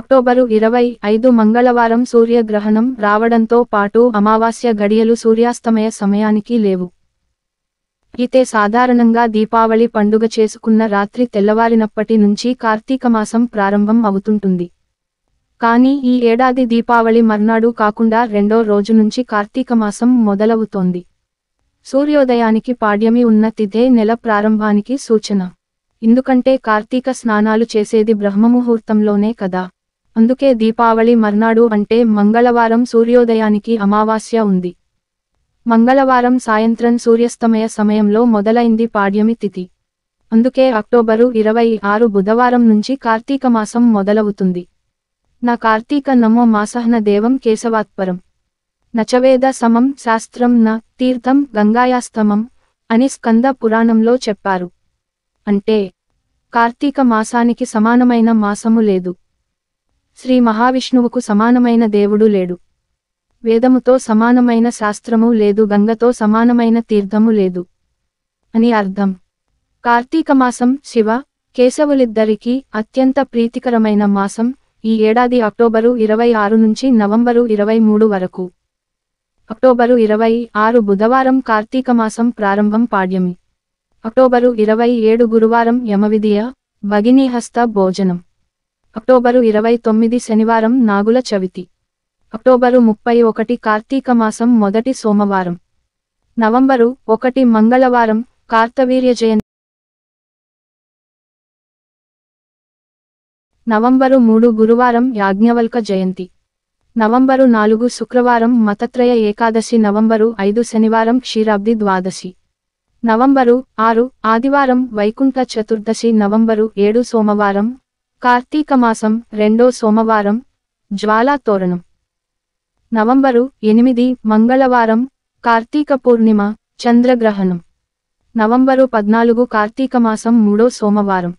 October ఇరవై ఐదు మంగళవారం సూర్యగ్రహణం రావడంతో పాటు అమావాస్య గడియలు సూర్యాస్తమయ సమయానికి లేవు. అయితే సాధారణంగా దీపావళి పండుగ చేసుకున్న రాత్రి తెల్లవారినప్పటి నుంచి కార్తీక మాసం ప్రారంభం అవుతుంటుంది. కానీ ఈ ఏడాది దీపావళి మర్నాడు కాకుండా రెండో రోజు నుంచి కార్తీక మాసం మొదలవుతోంది. సూర్యోదయానికి పాడ్యమి ఉన్న తిథే నెల ప్రారంభానికి సూచన. ఎందుకంటే కార్తీక స్నానాలు చేసేది బ్రహ్మముహూర్తంలోనే కదా. అందుకే దీపావళి మర్నాడు అంటే మంగళవారం సూర్యోదయానికి అమావాస్య ఉంది. మంగళవారం సాయంత్రం సూర్యాస్తమయ సమయంలో మొదలైంది పాడ్యమి తిథి. అందుకే అక్టోబరు ఇరవై ఆరు బుధవారం నుంచి కార్తీక మాసం మొదలవుతుంది. నా కార్తీక నమో మాసహన దేవం కేశవాత్పరం. నచవేద సమం శాస్త్రం న తీర్థం గంగాయాస్తమం అని స్కంద పురాణంలో చెప్పారు. అంటే కార్తీక మాసానికి సమానమైన మాసము లేదు. శ్రీ మహావిష్ణువుకు సమానమైన దేవుడు లేడు. వేదముతో సమానమైన శాస్త్రము లేదు గంగతో సమానమైన తీర్థము లేదు. అని అర్థం. కార్తీక మాసం శివ కేశవులిద్దరికీ అత్యంత ప్రీతికరమైన మాసం ఈ ఏడాది అక్టోబరు ఇరవై ఆరు నుంచి నవంబరు ఇరవై మూడు వరకు. అక్టోబరు ఇరవై ఆరు బుధవారం కార్తీక మాసం ప్రారంభం పాడ్యమి. అక్టోబరు ఇరవై ఏడు గురువారం యమవిధియ భగినీహస్త భోజనం. అక్టోబరు ఇరవై తొమ్మిది శనివారం నాగుల చవితి. అక్టోబరు ముప్పై ఒకటి కార్తీక మాసం మొదటి సోమవారం. నవంబరు ఒకటి మంగళవారం కార్తవీర్య జయంతి. నవంబరు మూడు గురువారం యాజ్ఞవల్క జయంతి. నవంబరు నాలుగు శుక్రవారం మతత్రయ ఏకాదశి నవంబరు ఐదు శనివారం క్షీరాబ్ది ద్వాదశి. నవంబరు ఆరు ఆదివారం వైకుంఠ చతుర్దశి నవంబరు ఏడు సోమవారం కార్తీక మాసం రెండో సోమవారం జ్వాలా తోరణం. నవంబరు ఎనిమిది మంగళవారం కార్తీక పూర్ణిమ చంద్రగ్రహణం. నవంబరు పద్నాలుగు కార్తీక మాసం మూడో సోమవారం.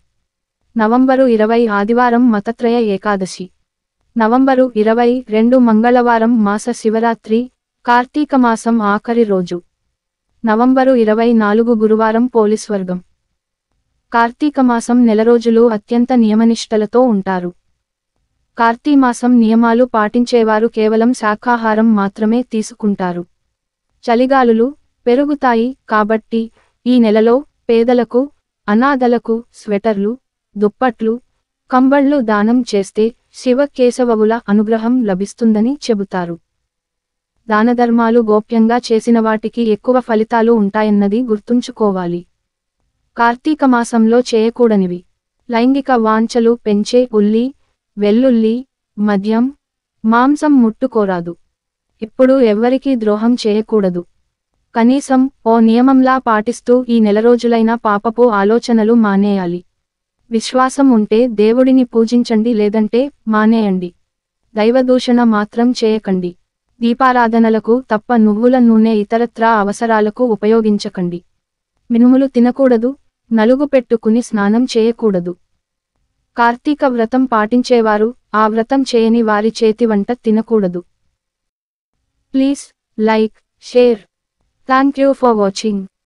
నవంబరు ఇరవై ఆదివారం మతత్రయ ఏకాదశి. నవంబరు ఇరవై రెండు మంగళవారం మాస శివరాత్రి కార్తీక మాసం ఆఖరి రోజు. నవంబరు ఇరవై నాలుగు గురువారం పోలీస్ వర్గం కార్తీక మాసం నెల రోజులు అత్యంత నియమనిష్టలతో ఉంటారు. కార్తీమాసం నియమాలు పాటించేవారు కేవలం శాఖాహారం మాత్రమే తీసుకుంటారు. చలిగాలులు పెరుగుతాయి కాబట్టి ఈ నెలలో పేదలకు అనాథలకు స్వెటర్లు దుప్పట్లు కంబళ్ళు దానం చేస్తే శివ కేశవవుల అనుగ్రహం లభిస్తుందని చెబుతారు. దానధర్మాలు గోప్యంగా చేసిన వాటికి ఎక్కువ ఫలితాలు ఉంటాయన్నది గుర్తుంచుకోవాలి. కార్తీక మాసంలో చేయకూడనివి. లైంగిక వాంఛలు పెంచే ఉల్లి వెల్లుల్లి మద్యం మాంసం ముట్టుకోరాదు. ఇప్పుడు ఎవ్వరికీ ద్రోహం చేయకూడదు. కనీసం ఓ నియమంలా పాటిస్తూ ఈ నెల రోజులైన పాపపు ఆలోచనలు మానేయాలి. విశ్వాసం ఉంటే దేవుడిని పూజించండి లేదంటే మానేయండి. దైవదూషణ మాత్రం చేయకండి. దీపారాధనలకు తప్ప నువ్వుల నూనె ఇతరత్రా అవసరాలకు ఉపయోగించకండి. మినుములు తినకూడదు నలుగు పెట్టుకుని స్నానం చేయకూడదు. కార్తీక వ్రతం పాటించేవారు ఆ వ్రతం చేయని వారి చేతి వంట తినకూడదు. Please like share. Thank you for watching.